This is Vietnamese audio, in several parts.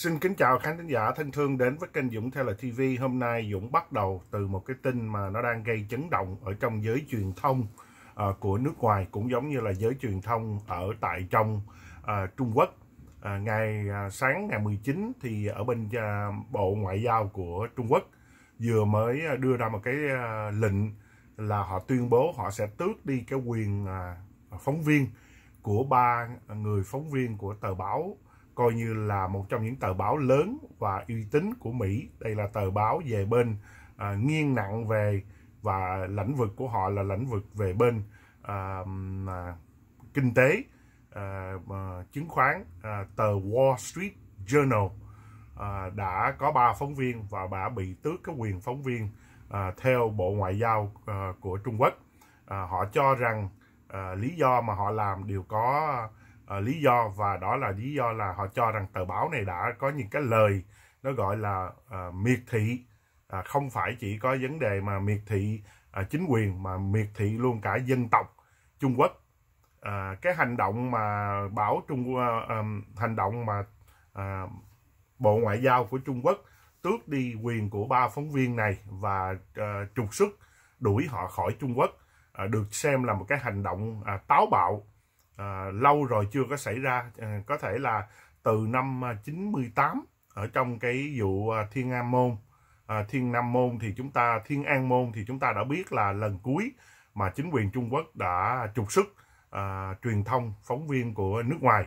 Xin kính chào khán thính giả thân thương đến với kênh Dũng Theo Lời TV. Hôm nay Dũng bắt đầu từ một cái tin mà nó đang gây chấn động ở trong giới truyền thông uh, của nước ngoài cũng giống như là giới truyền thông ở tại trong uh, Trung Quốc. Uh, ngày uh, sáng ngày 19 thì ở bên uh, Bộ Ngoại giao của Trung Quốc vừa mới đưa ra một cái uh, lệnh là họ tuyên bố họ sẽ tước đi cái quyền uh, phóng viên của ba người phóng viên của tờ báo coi như là một trong những tờ báo lớn và uy tín của Mỹ. Đây là tờ báo về bên à, nghiêng nặng về và lĩnh vực của họ là lĩnh vực về bên à, à, kinh tế, à, à, chứng khoán. À, tờ Wall Street Journal à, đã có ba phóng viên và đã bị tước cái quyền phóng viên à, theo Bộ Ngoại giao à, của Trung Quốc. À, họ cho rằng à, lý do mà họ làm đều có uh, lý do và đó là lý do là họ cho rằng tờ báo này đã có những cái lời nó gọi là uh, miệt thị. Uh, không phải chỉ có vấn đề mà miệt thị uh, chính quyền mà miệt thị luôn cả dân tộc Trung Quốc. Uh, cái hành động mà báo Trung uh, um, hành động mà uh, Bộ Ngoại giao của Trung Quốc tước đi quyền của ba phóng viên này và uh, trục xuất đuổi họ khỏi Trung Quốc uh, được xem là một cái hành động uh, táo bạo à, lâu rồi chưa có xảy ra. À, có thể là từ năm à, 98 ở trong cái vụ à, Thiên An Môn. À, Thiên Nam Môn thì chúng ta Thiên An Môn thì chúng ta đã biết là lần cuối mà chính quyền Trung Quốc đã trục xuất à, truyền thông phóng viên của nước ngoài.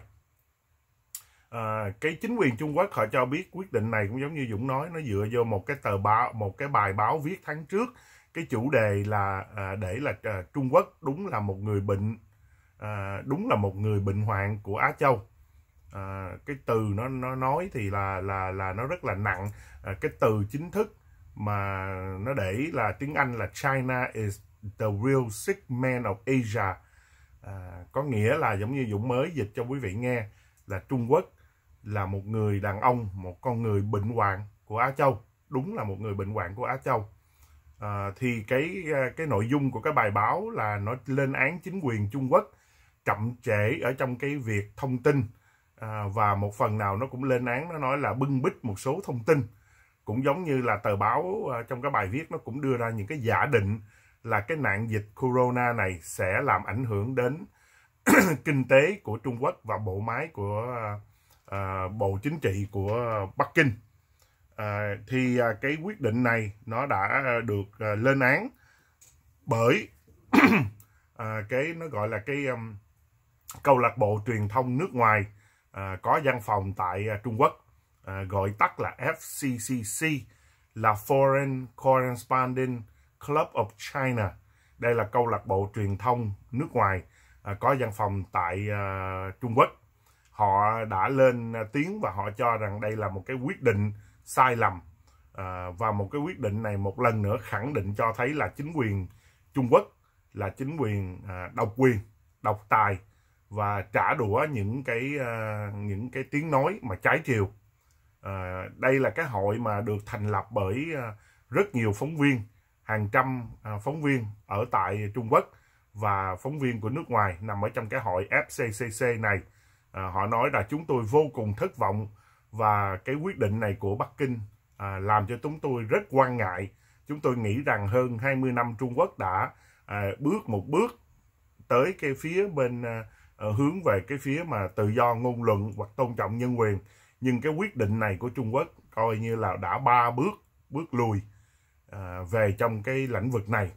À, cái chính quyền Trung Quốc họ cho biết quyết định này cũng giống như Dũng nói nó dựa vô một cái tờ báo một cái bài báo viết tháng trước. Cái chủ đề là à, để là à, Trung Quốc đúng là một người bệnh à, đúng là một người bệnh hoạn của Á Châu. À, cái từ nó nó nói thì là là là nó rất là nặng. À, cái từ chính thức mà nó để là tiếng Anh là China is the real sick man of Asia. À, có nghĩa là giống như Dũng mới dịch cho quý vị nghe là Trung Quốc là một người đàn ông một con người bệnh hoạn của Á Châu. Đúng là một người bệnh hoạn của Á Châu. À, thì cái à, cái nội dung của cái bài báo là nó lên án chính quyền Trung Quốc chậm trễ ở trong cái việc thông tin. À, và một phần nào nó cũng lên án nó nói là bưng bít một số thông tin. Cũng giống như là tờ báo à, trong cái bài viết nó cũng đưa ra những cái giả định là cái nạn dịch corona này sẽ làm ảnh hưởng đến kinh tế của Trung Quốc và bộ máy của à, bộ chính trị của Bắc Kinh. À, thì à, cái quyết định này nó đã được à, lên án bởi à, cái nó gọi là cái um, câu lạc bộ truyền thông nước ngoài à, có văn phòng tại à, Trung Quốc à, gọi tắt là FCCC là Foreign Correspondent Club of China. Đây là câu lạc bộ truyền thông nước ngoài à, có văn phòng tại à, Trung Quốc. Họ đã lên à, tiếng và họ cho rằng đây là một cái quyết định sai lầm à, và một cái quyết định này một lần nữa khẳng định cho thấy là chính quyền Trung Quốc là chính quyền à, độc quyền, độc tài và trả đũa những cái uh, những cái tiếng nói mà trái chiều. Uh, đây là cái hội mà được thành lập bởi uh, rất nhiều phóng viên, hàng trăm uh, phóng viên ở tại Trung Quốc và phóng viên của nước ngoài nằm ở trong cái hội FCCC này. Uh, họ nói là chúng tôi vô cùng thất vọng và cái quyết định này của Bắc Kinh uh, làm cho chúng tôi rất quan ngại. Chúng tôi nghĩ rằng hơn 20 năm Trung Quốc đã uh, bước một bước tới cái phía bên uh, hướng về cái phía mà tự do ngôn luận hoặc tôn trọng nhân quyền nhưng cái quyết định này của Trung Quốc coi như là đã ba bước bước lùi à, về trong cái lĩnh vực này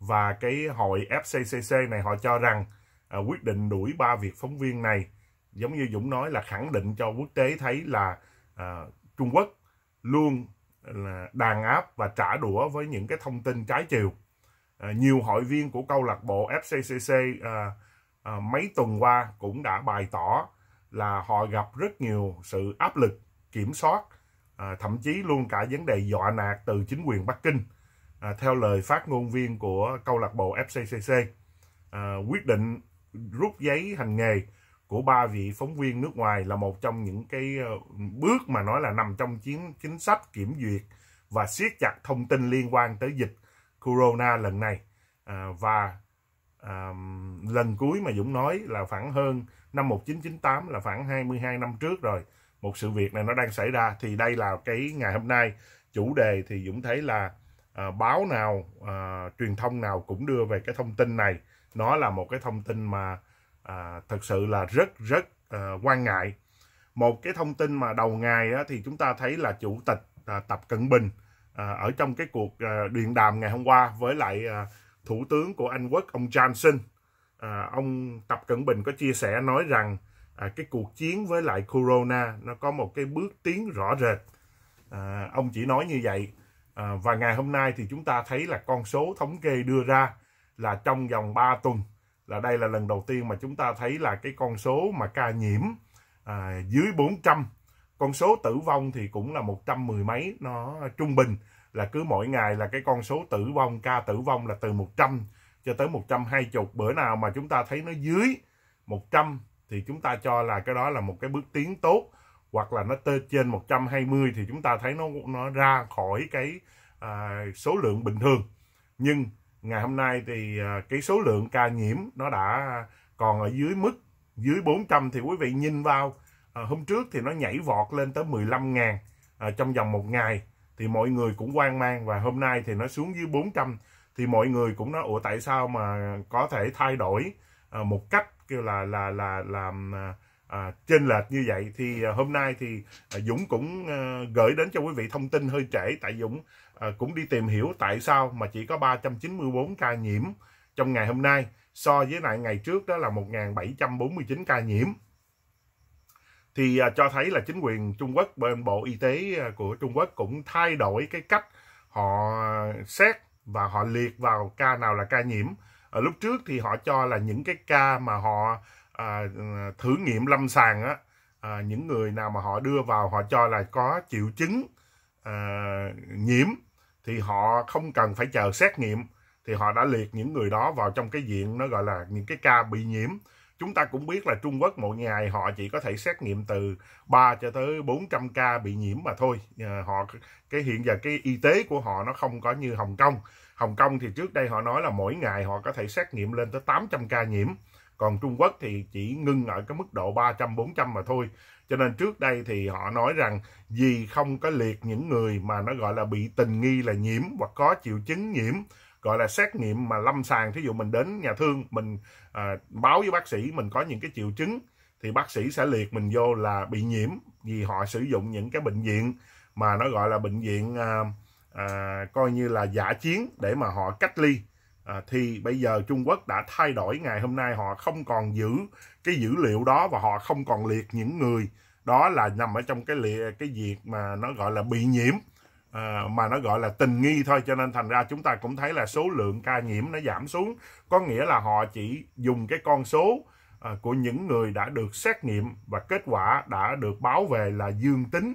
và cái hội FCCC này họ cho rằng à, quyết định đuổi ba việc phóng viên này giống như Dũng nói là khẳng định cho quốc tế thấy là à, Trung Quốc luôn là đàn áp và trả đũa với những cái thông tin trái chiều. À, nhiều hội viên của câu lạc bộ FCCC à, à, mấy tuần qua cũng đã bày tỏ là họ gặp rất nhiều sự áp lực kiểm soát à, thậm chí luôn cả vấn đề dọa nạt từ chính quyền Bắc Kinh. À, theo lời phát ngôn viên của câu lạc bộ FCCC à, quyết định rút giấy hành nghề của ba vị phóng viên nước ngoài là một trong những cái ờ, bước mà nói là nằm trong chiến chính sách kiểm duyệt và siết chặt thông tin liên quan tới dịch corona lần này. À, và à, lần cuối mà Dũng nói là khoảng hơn năm 1998 là khoảng 22 năm trước rồi một sự việc này nó đang xảy ra thì đây là cái ngày hôm nay. Chủ đề thì Dũng thấy là à, báo nào à, truyền thông nào cũng đưa về cái thông tin này. Nó là một cái thông tin mà à, thật sự là rất rất à, quan ngại. Một cái thông tin mà đầu ngày á, thì chúng ta thấy là chủ tịch à, Tập Cận Bình à, ở trong cái cuộc à, điện đàm ngày hôm qua với lại à, thủ tướng của Anh Quốc ông Johnson. À, ông Tập Cận Bình có chia sẻ nói rằng à, cái cuộc chiến với lại Corona nó có một cái bước tiến rõ rệt. À, ông chỉ nói như vậy à, và ngày hôm nay thì chúng ta thấy là con số thống kê đưa ra là trong vòng 3 tuần là đây là lần đầu tiên mà chúng ta thấy là cái con số mà ca nhiễm à, dưới 400 con số tử vong thì cũng là 110 mấy nó trung bình là cứ mỗi ngày là cái con số tử vong ca tử vong là từ 100 cho tới 120 bữa nào mà chúng ta thấy nó dưới 100 thì chúng ta cho là cái đó là một cái bước tiến tốt hoặc là nó trên 120 thì chúng ta thấy nó nó ra khỏi cái à, số lượng bình thường. Nhưng ngày hôm nay thì à, cái số lượng ca nhiễm nó đã còn ở dưới mức dưới 400 thì quý vị nhìn vào à, hôm trước thì nó nhảy vọt lên tới 15 ngàn à, trong vòng một ngày thì mọi người cũng quan mang. Và hôm nay thì nó xuống dưới 400 thì mọi người cũng nói ủa tại sao mà có thể thay đổi à, một cách kêu là là là làm à, à trên lệch như vậy? Thì à, hôm nay thì à, Dũng cũng à, gửi đến cho quý vị thông tin hơi trễ. Tại Dũng à, cũng đi tìm hiểu tại sao mà chỉ có 394 ca nhiễm trong ngày hôm nay so với lại ngày trước đó là 1.749 ca nhiễm thì à, cho thấy là chính quyền Trung Quốc bên Bộ Y tế à, của Trung Quốc cũng thay đổi cái cách họ xét và họ liệt vào ca nào là ca nhiễm. Ở lúc trước thì họ cho là những cái ca mà họ à, thử nghiệm lâm sàng á, à, những người nào mà họ đưa vào họ cho là có triệu chứng à, nhiễm thì họ không cần phải chờ xét nghiệm thì họ đã liệt những người đó vào trong cái diện nó gọi là những cái ca bị nhiễm chúng ta cũng biết là Trung Quốc mỗi ngày họ chỉ có thể xét nghiệm từ 3 cho tới 400 ca bị nhiễm mà thôi. Ờ, họ cái hiện giờ cái y tế của họ nó không có như Hồng Kông. Hồng Kông thì trước đây họ nói là mỗi ngày họ có thể xét nghiệm lên tới 800 ca nhiễm. Còn Trung Quốc thì chỉ ngưng ở cái mức độ 300 400 mà thôi. Cho nên trước đây thì họ nói rằng vì không có liệt những người mà nó gọi là bị tình nghi là nhiễm hoặc có triệu chứng nhiễm gọi là xét nghiệm mà lâm sàng. Thí dụ mình đến nhà thương mình à, báo với bác sĩ mình có những cái triệu chứng thì bác sĩ sẽ liệt mình vô là bị nhiễm vì họ sử dụng những cái bệnh viện mà nó gọi là bệnh viện à, à, coi như là giả chiến để mà họ cách ly. À, thì bây giờ Trung Quốc đã thay đổi ngày hôm nay họ không còn giữ cái dữ liệu đó và họ không còn liệt những người. Đó là nằm ở trong cái liệt cái việc mà nó gọi là bị nhiễm à, mà nó gọi là tình nghi thôi cho nên thành ra chúng ta cũng thấy là số lượng ca nhiễm nó giảm xuống. Có nghĩa là họ chỉ dùng cái con số à, của những người đã được xét nghiệm và kết quả đã được báo về là dương tính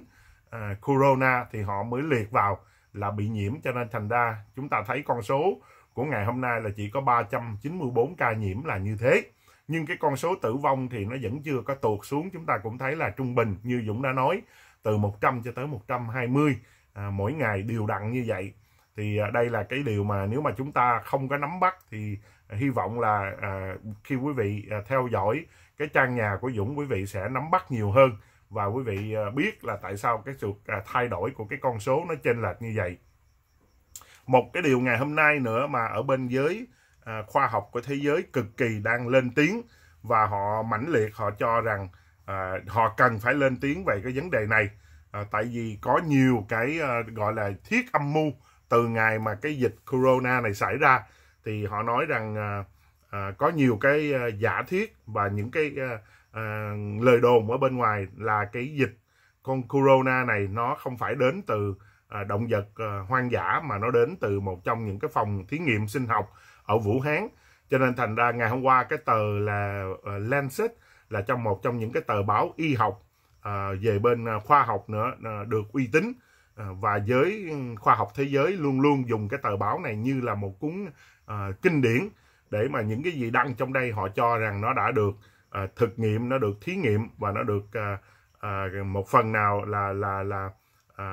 à, corona thì họ mới liệt vào là bị nhiễm. Cho nên thành ra chúng ta thấy con số của ngày hôm nay là chỉ có 394 ca nhiễm là như thế. Nhưng cái con số tử vong thì nó vẫn chưa có tuột xuống. Chúng ta cũng thấy là trung bình như Dũng đã nói từ 100 cho tới 120 à, mỗi ngày đều đặn như vậy. Thì à, đây là cái điều mà nếu mà chúng ta không có nắm bắt thì à, hy vọng là à, khi quý vị à, theo dõi cái trang nhà của Dũng quý vị sẽ nắm bắt nhiều hơn và quý vị à, biết là tại sao cái sự à, thay đổi của cái con số nó chênh lệch như vậy. Một cái điều ngày hôm nay nữa mà ở bên giới à, khoa học của thế giới cực kỳ đang lên tiếng và họ mãnh liệt họ cho rằng à, họ cần phải lên tiếng về cái vấn đề này à, tại vì có nhiều cái à, gọi là thiết âm mưu từ ngày mà cái dịch corona này xảy ra. Thì họ nói rằng à, à, có nhiều cái à, giả thiết và những cái à, à, lời đồn ở bên ngoài là cái dịch con corona này nó không phải đến từ à, động vật à, hoang dã mà nó đến từ một trong những cái phòng thí nghiệm sinh học ở Vũ Hán. Cho nên thành ra ngày hôm qua cái tờ là uh, Lancet là trong một trong những cái tờ báo y học à, về bên à, khoa học nữa à, được uy tín à, và giới khoa học thế giới luôn luôn dùng cái tờ báo này như là một cuốn à, kinh điển để mà những cái gì đăng trong đây họ cho rằng nó đã được à, thực nghiệm nó được thí nghiệm và nó được à, à, một phần nào là là là à,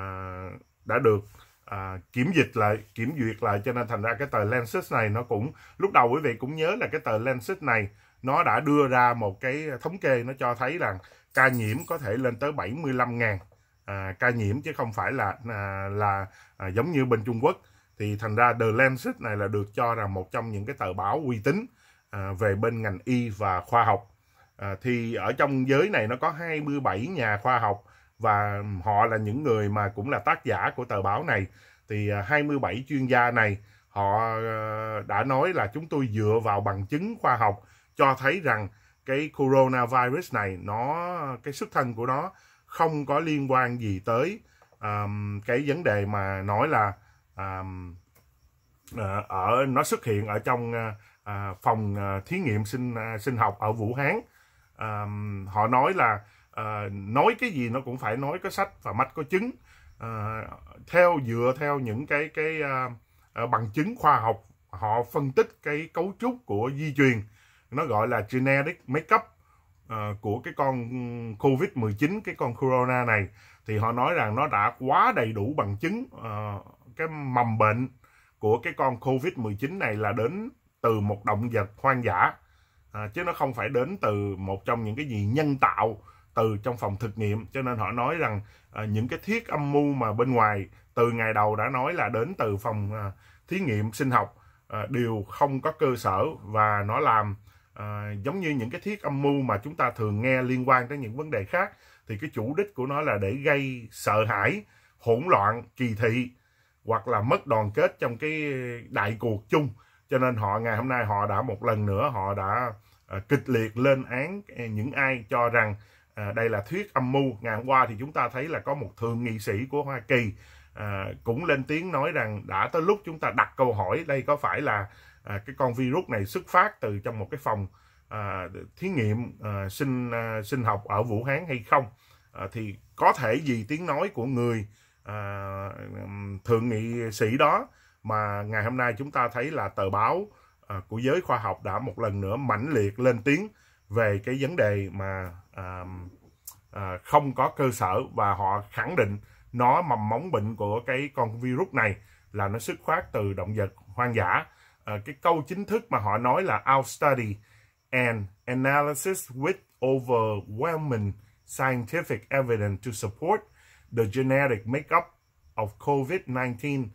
đã được à, kiểm dịch lại kiểm duyệt lại. Cho nên thành ra cái tờ Lancet này nó cũng lúc đầu quý vị cũng nhớ là cái tờ Lancet này nó đã đưa ra một cái thống kê nó cho thấy rằng ca nhiễm có thể lên tới 75.000 à, ca nhiễm chứ không phải là à, là à, giống như bên Trung Quốc. Thì thành ra The Lancet này là được cho là một trong những cái tờ báo uy tín à, về bên ngành y và khoa học. À, thì ở trong giới này nó có 27 nhà khoa học và họ là những người mà cũng là tác giả của tờ báo này. Thì à, 27 chuyên gia này họ à, đã nói là chúng tôi dựa vào bằng chứng khoa học cho thấy rằng cái coronavirus này nó cái xuất thân của nó không có liên quan gì tới um, cái vấn đề mà nói là um, ở nó xuất hiện ở trong uh, phòng uh, thí nghiệm sinh uh, sinh học ở Vũ Hán. Um, họ nói là uh, nói cái gì nó cũng phải nói có sách và mách có chứng. Uh, theo dựa theo những cái cái uh, bằng chứng khoa học họ phân tích cái cấu trúc của di truyền nó gọi là genetic makeup uh, của cái con covid-19 cái con corona này. Thì họ nói rằng nó đã quá đầy đủ bằng chứng uh, cái mầm bệnh của cái con covid-19 này là đến từ một động vật hoang dã. À, chứ nó không phải đến từ một trong những cái gì nhân tạo từ trong phòng thực nghiệm. Cho nên họ nói rằng à, những cái thiết âm mưu mà bên ngoài từ ngày đầu đã nói là đến từ phòng à, thí nghiệm sinh học à, đều không có cơ sở và nó làm à, giống như những cái thiết âm mưu mà chúng ta thường nghe liên quan tới những vấn đề khác thì cái chủ đích của nó là để gây sợ hãi hỗn loạn kỳ thị hoặc là mất đoàn kết trong cái đại cuộc chung. Cho nên họ ngày hôm nay họ đã một lần nữa họ đã à, kịch liệt lên án ờ, những ai cho rằng à, đây là thuyết âm mưu. Ngày hôm qua thì chúng ta thấy là có một thượng nghị sĩ của Hoa Kỳ à, cũng lên tiếng nói rằng đã tới lúc chúng ta đặt câu hỏi đây có phải là à, cái con virus này xuất phát từ trong một cái phòng à, thí nghiệm à, sinh à, sinh học ở Vũ Hán hay không. À, thì có thể vì tiếng nói của người à, thượng nghị sĩ đó mà ngày hôm nay chúng ta thấy là tờ báo à, của giới khoa học đã một lần nữa mãnh liệt lên tiếng về cái vấn đề mà à, à, không có cơ sở và họ khẳng định nó mầm móng bệnh của cái con virus này là nó xuất phát từ động vật hoang dã. Ờ, cái câu chính thức mà họ nói là our study and analysis with overwhelming scientific evidence to support the genetic makeup of COVID-19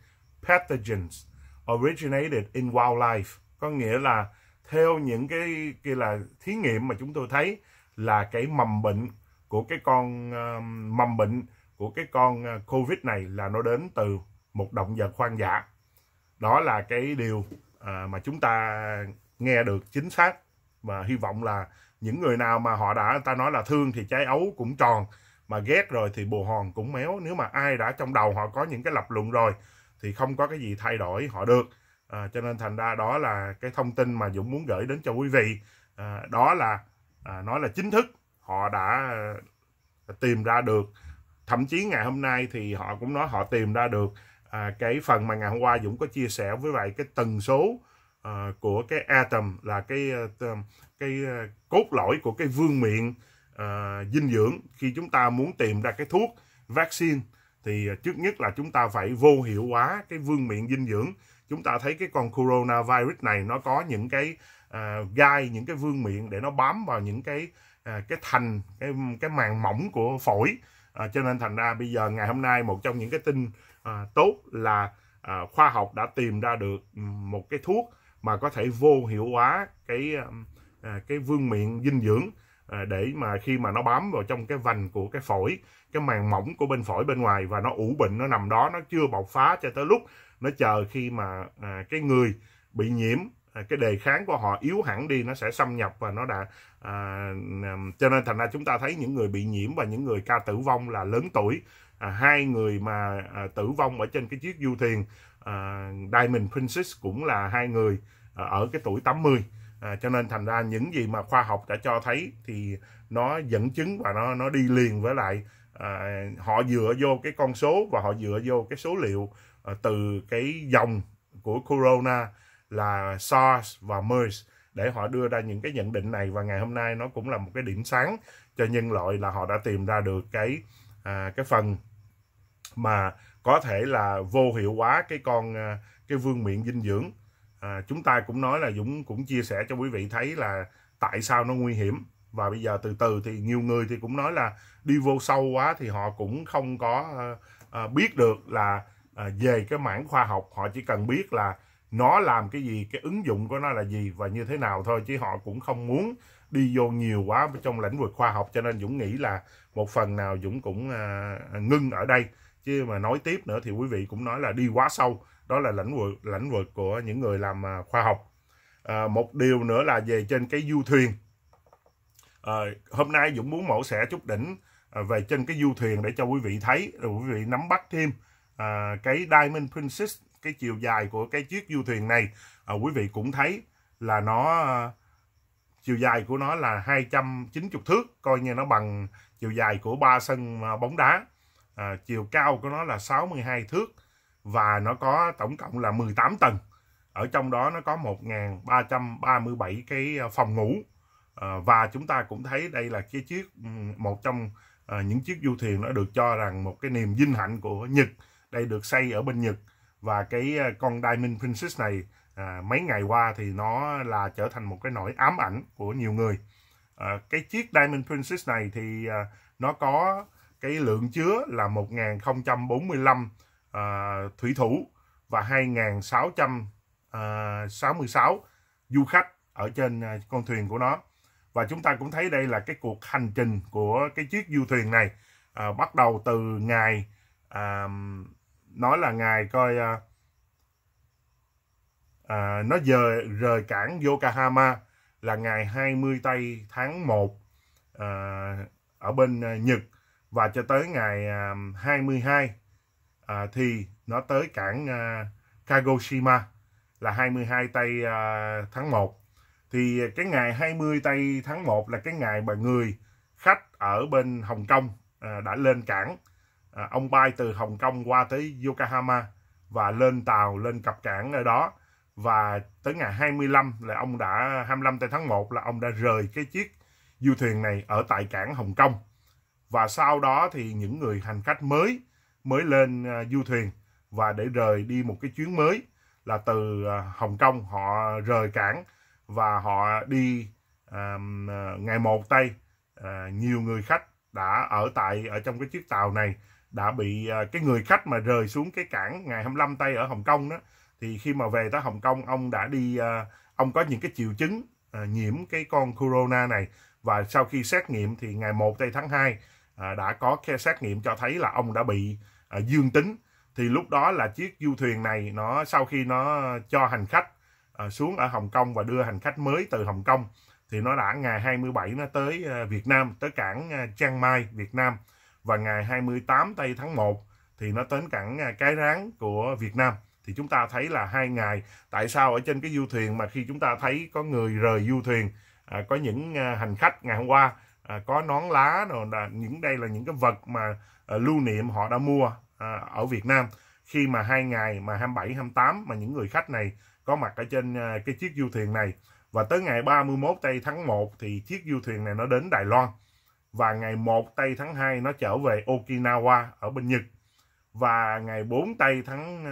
pathogens originated in wildlife. Có nghĩa là theo những cái cái là thí nghiệm mà chúng tôi thấy là cái mầm bệnh của cái con uh, mầm bệnh của cái con uh, covid này là nó đến từ một động vật hoang dã. Đó là cái điều à, mà chúng ta nghe được chính xác và hy vọng là những người nào mà họ đã ta nói là thương thì trái ấu cũng tròn mà ghét rồi thì bồ hòn cũng méo. Nếu mà ai đã trong đầu họ có những cái lập luận rồi thì không có cái gì thay đổi họ được. À, cho nên thành ra đó là cái thông tin mà Dũng muốn gửi đến cho quý vị. À, đó là à, nói là chính thức họ đã à, tìm ra được. Thậm chí ngày hôm nay thì họ cũng nói họ tìm ra được à, cái phần mà ngày hôm qua Dũng có chia sẻ với vài cái tần số à, của cái atom là cái à, cái, à, cốt lõi của cái vương miện à, dinh dưỡng. Khi chúng ta muốn tìm ra cái thuốc vaccine thì à, trước nhất là chúng ta phải vô hiệu hóa cái vương miện dinh dưỡng. Chúng ta thấy cái con coronavirus này nó có những cái à, gai những cái vương miện để nó bám vào những cái à, cái thành cái cái màng mỏng của phổi. À, cho nên thành ra bây giờ ngày hôm nay một trong những cái tin à, tốt là à, khoa học đã tìm ra được ừ, một cái thuốc mà có thể vô hiệu hóa cái à, à cái vương miện dinh dưỡng À, để mà khi mà nó bám vào trong cái vành của cái phổi cái màng mỏng của bên phổi bên ngoài và nó ủ bệnh nó nằm đó nó chưa bộc phá cho tới lúc nó chờ khi mà à, cái người bị nhiễm à, cái đề kháng của họ yếu hẳn đi nó sẽ xâm nhập và nó đã à, cho nên thành ra chúng ta thấy những người bị nhiễm và những người ca tử vong là lớn tuổi à, hai người mà à, tử vong ở trên cái chiếc du thuyền à, Diamond Princess cũng là hai người à, ở cái tuổi 80 à, cho nên thành ra những gì mà khoa học đã cho thấy thì nó dẫn chứng và nó nó đi liền với lại à, họ dựa vô cái con số và họ dựa vô cái số liệu à, từ cái dòng của corona là SARS và MERS để họ đưa ra những cái nhận định này. Và ngày hôm nay nó cũng là một cái điểm sáng cho nhân loại là họ đã tìm ra được cái à, cái phần mà có thể là vô hiệu hóa cái con à, cái vương miện dinh dưỡng. À, chúng ta cũng nói là Dũng cũng chia sẻ cho quý vị thấy là tại sao nó nguy hiểm. Và bây giờ từ từ thì nhiều người thì cũng nói là đi vô sâu quá thì họ cũng không có uh, biết được là uh, về cái mảng khoa học. Họ chỉ cần biết là nó làm cái gì cái ứng dụng của nó là gì và như thế nào thôi chứ họ cũng không muốn đi vô nhiều quá trong lĩnh vực khoa học. Cho nên Dũng nghĩ là một phần nào Dũng cũng uh, ngưng ở đây chứ mà nói tiếp nữa thì quý vị cũng nói là đi quá sâu. Đó là lĩnh vực lĩnh vực của những người làm à, khoa học. À, một điều nữa là về trên cái du thuyền. À, hôm nay Dũng muốn mổ xẻ chút đỉnh à, về trên cái du thuyền để cho quý vị thấy rồi quý vị nắm bắt thêm à, cái Diamond Princess cái chiều dài của cái chiếc du thuyền này. À, quý vị cũng thấy là nó à, chiều dài của nó là 290 thước coi như nó bằng chiều dài của ba sân bóng đá à, chiều cao của nó là 62 thước và nó có tổng cộng là 18 tầng. Ở trong đó nó có 1.337 cái ờ, phòng ngủ. À, và chúng ta cũng thấy đây là cái chiếc một trong à, những chiếc du thuyền nó được cho rằng một cái niềm vinh hạnh của Nhật. Đây được xây ở bên Nhật. Và cái con Diamond Princess này à, mấy ngày qua thì nó là trở thành một cái nỗi ám ảnh của nhiều người. À, cái chiếc Diamond Princess này thì à, nó có cái lượng chứa là 1045 à, thủy thủ và 2666 à, du khách ở trên à, con thuyền của nó. Và chúng ta cũng thấy đây là cái cuộc hành trình của cái chiếc du thuyền này uh, bắt đầu từ ngày uh, nói là ngày coi uh, à, nó rời rời cảng Yokohama là ngày 20 tây tháng 1 à, ở bên Nhật và cho tới ngày à, 22 à, thì nó tới cảng à, Kagoshima là 22 tây à, tháng 1 thì cái ngày 20 tây tháng 1 là cái ngày mà người khách ở bên Hồng Kông à, đã lên cảng. À, ông bay từ Hồng Kông qua tới Yokohama và lên tàu lên cập cảng ở đó. Và tới ngày 25 là ông đã 25 tây tháng 1 là ông đã rời cái chiếc du thuyền này ở tại cảng Hồng Kông và sau đó thì những người hành khách mới mới lên uh, du thuyền và để rời đi một cái chuyến mới là từ à, Hồng Kông họ rời cảng và họ đi à, ngày một tây uh, nhiều người khách đã ở tại ở trong cái chiếc tàu này đã bị uh, cái người khách mà rời xuống cái cảng ngày 25 tây ở Hồng Kông đó thì khi mà về tới Hồng Kông ông đã đi uh, ông có những cái triệu chứng uh, nhiễm cái con corona này. Và sau khi xét nghiệm thì ngày 1 tây tháng 2 à, đã có cái xét nghiệm cho thấy là ông đã bị à, dương tính. Thì lúc đó là chiếc du thuyền này nó sau khi nó cho hành khách à, xuống ở Hồng Kông và đưa hành khách mới từ Hồng Kông thì nó đã ngày 27 nó tới à, Việt Nam tới cảng uh, Chiang Mai Việt Nam. Và ngày 28 tây tháng 1 thì nó đến cảng Cái Ráng của Việt Nam. Thì chúng ta thấy là hai ngày tại sao ở trên cái du thuyền mà khi chúng ta thấy có người rời du thuyền à, có những à, hành khách ngày hôm qua à, có nón lá rồi là những đây là những cái vật mà à, lưu niệm họ đã mua à, ở Việt Nam. Khi mà hai ngày mà 27 28 mà những người khách này có mặt ở trên à, cái chiếc du thuyền này. Và tới ngày 31 tây tháng 1 thì chiếc du thuyền này nó đến Đài Loan. Và ngày 1 tây tháng 2 nó trở về Okinawa ở bên Nhật. Và ngày 4 tây tháng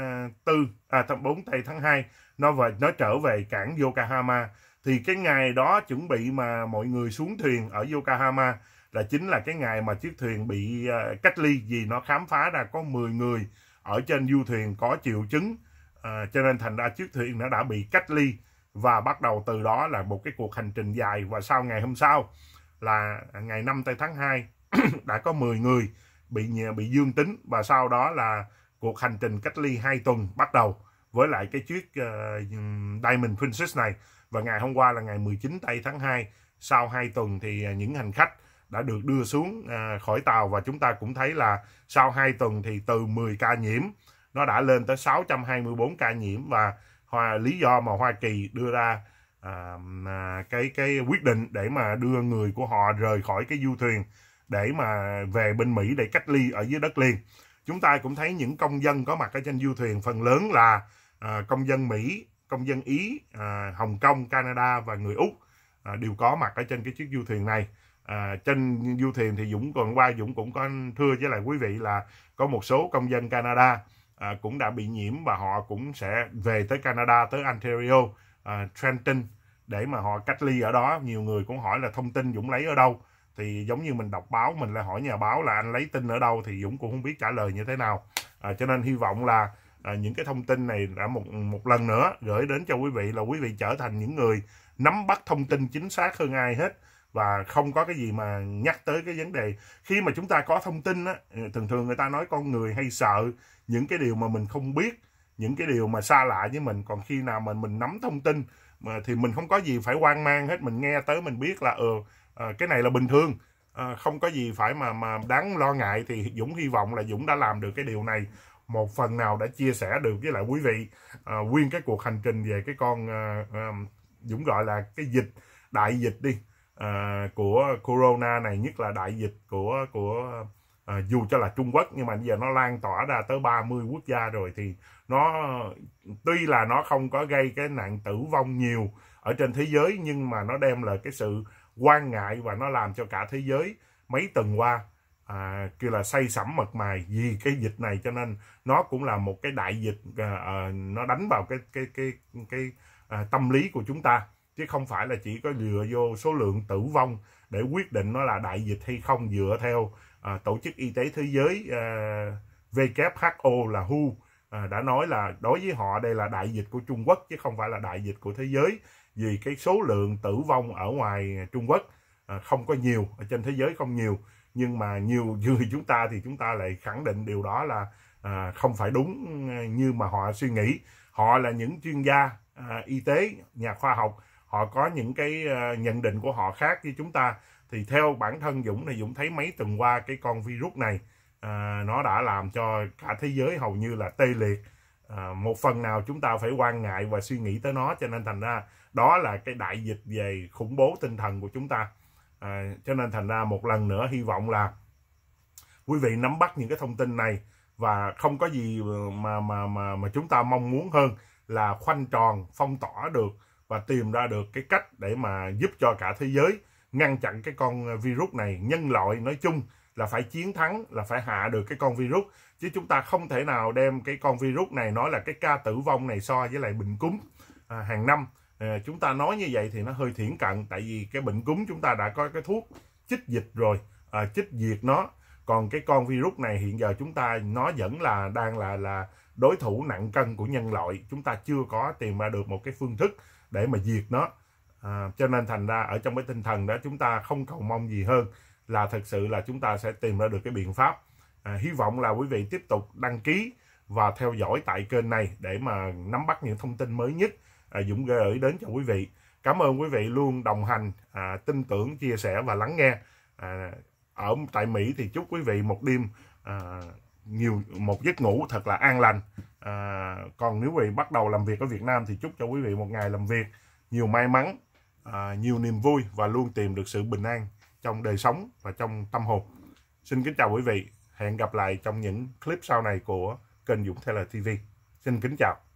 4 à 4 à, tây tháng 2 nó về nó trở về cảng Yokohama thì cái ngày đó chuẩn bị mà mọi người xuống thuyền ở Yokohama là chính là cái ngày mà chiếc thuyền bị uh, cách ly vì nó khám phá ra có 10 người ở trên du thuyền có triệu chứng. À, cho nên thành ra chiếc thuyền nó đã bị cách ly và bắt đầu từ đó là một cái cuộc hành trình dài. Và sau ngày hôm sau là ngày 5 tây tháng 2 đã có 10 người bị bị dương tính và sau đó là cuộc hành trình cách ly 2 tuần bắt đầu với lại cái chiếc uh, Diamond Princess này và ngày hôm qua là ngày 19 tây tháng 2 sau 2 tuần thì à, những hành khách đã được đưa xuống à, khỏi tàu và chúng ta cũng thấy là sau 2 tuần thì từ 10 ca nhiễm nó đã lên tới 624 ca nhiễm và hoa, lý do mà Hoa Kỳ đưa ra à, cái cái quyết định để mà đưa người của họ rời khỏi cái du thuyền để mà về bên Mỹ để cách ly ở dưới đất liền. Chúng ta cũng thấy những công dân có mặt ở trên du thuyền phần lớn là à, công dân Mỹ, công dân Ý, à, Hồng Kông, Canada và người Úc à, đều có mặt ở trên cái chiếc du thuyền này. À, trên du thuyền thì Dũng còn qua Dũng cũng có thưa với lại quý vị là có một số công dân Canada à, cũng đã bị nhiễm và họ cũng sẽ về tới Canada tới Ontario, à, Trenton để mà họ cách ly ở đó. Nhiều người cũng hỏi là thông tin Dũng lấy ở đâu? Thì giống như mình đọc báo mình lại hỏi nhà báo là anh lấy tin ở đâu? Thì Dũng cũng không biết trả lời như thế nào. À, cho nên hy vọng là à, những cái thông tin này đã một một lần nữa gửi đến cho quý vị là quý vị trở thành những người nắm bắt thông tin chính xác hơn ai hết và không có cái gì mà nhắc tới cái vấn đề. Khi mà chúng ta có thông tin á thường thường người ta nói con người hay sợ những cái điều mà mình không biết những cái điều mà xa lạ với mình. Còn khi nào mình mình nắm thông tin mà thì mình không có gì phải hoang mang hết mình nghe tới mình biết là ừ cái này là bình thường. À, không có gì phải mà mà đáng lo ngại thì Dũng hy vọng là Dũng đã làm được cái điều này một phần nào đã chia sẻ được với lại quý vị. À, nguyên cái cuộc hành trình về cái con à, à, Dũng gọi là cái dịch đại dịch đi à, của corona này nhất là đại dịch của của à, dù cho là Trung Quốc nhưng mà bây giờ nó lan tỏa ra tới 30 quốc gia rồi thì nó tuy là nó không có gây cái nạn tử vong nhiều ở trên thế giới nhưng mà nó đem lại cái sự quan ngại và nó làm cho cả thế giới mấy tuần qua à, kêu là say sẩm mật mài vì cái dịch này. Cho nên nó cũng là một cái đại dịch à, à, nó đánh vào cái cái cái cái, cái à, tâm lý của chúng ta. Chứ không phải là chỉ có dựa vô số lượng tử vong để quyết định nó là đại dịch hay không. Dựa theo à, tổ chức y tế thế giới à, WHO là WHO à, đã nói là đối với họ đây là đại dịch của Trung Quốc chứ không phải là đại dịch của thế giới. Vì cái số lượng tử vong ở ngoài Trung Quốc à, không có nhiều ở trên thế giới không nhiều nhưng mà nhiều người chúng ta thì chúng ta lại khẳng định điều đó là à, không phải đúng à, như mà họ suy nghĩ. Họ là những chuyên gia à, y tế nhà khoa học. Họ có những cái à, nhận định của họ khác với chúng ta. Thì theo bản thân Dũng thì Dũng thấy mấy tuần qua cái con virus này à, nó đã làm cho cả thế giới hầu như là tê liệt. À, một phần nào chúng ta phải quan ngại và suy nghĩ tới nó. Cho nên thành ra đó là cái đại dịch về khủng bố tinh thần của chúng ta à, cho nên thành ra một lần nữa hy vọng là quý vị nắm bắt những cái thông tin này và không có gì mà mà mà mà chúng ta mong muốn hơn là khoanh tròn phong tỏa được và tìm ra được cái cách để mà giúp cho cả thế giới ngăn chặn cái con virus này. Nhân loại nói chung là phải chiến thắng là phải hạ được cái con virus chứ chúng ta không thể nào đem cái con virus này nói là cái ca tử vong này so với lại bệnh cúm à, hàng năm. Ờ, chúng ta nói như vậy thì nó hơi thiển cận tại vì cái bệnh cúm chúng ta đã có cái thuốc chích dịch rồi à, chích diệt nó. Còn cái con virus này hiện giờ chúng ta nó vẫn là đang là là đối thủ nặng cân của nhân loại. Chúng ta chưa có tìm ra được một cái phương thức để mà diệt nó. À, cho nên thành ra ở trong cái tinh thần đó chúng ta không cầu mong gì hơn là thực sự là chúng ta sẽ tìm ra được cái biện pháp. À, hy vọng là quý vị tiếp tục đăng ký và theo dõi tại kênh này để mà nắm bắt những thông tin mới nhất à, Dũng gửi đến cho quý vị. Cảm ơn quý vị luôn đồng hành à, tin tưởng chia sẻ và lắng nghe. À, ở tại Mỹ thì chúc quý vị một đêm à, nhiều một giấc ngủ thật là an lành. À, còn nếu quý vị bắt đầu làm việc ở Việt Nam thì chúc cho quý vị một ngày làm việc nhiều may mắn à, nhiều niềm vui và luôn tìm được sự bình an trong đời sống và trong tâm hồn. Xin kính chào quý vị. Hẹn gặp lại trong những clip sau này của kênh Dũng Taylor TV xin kính chào.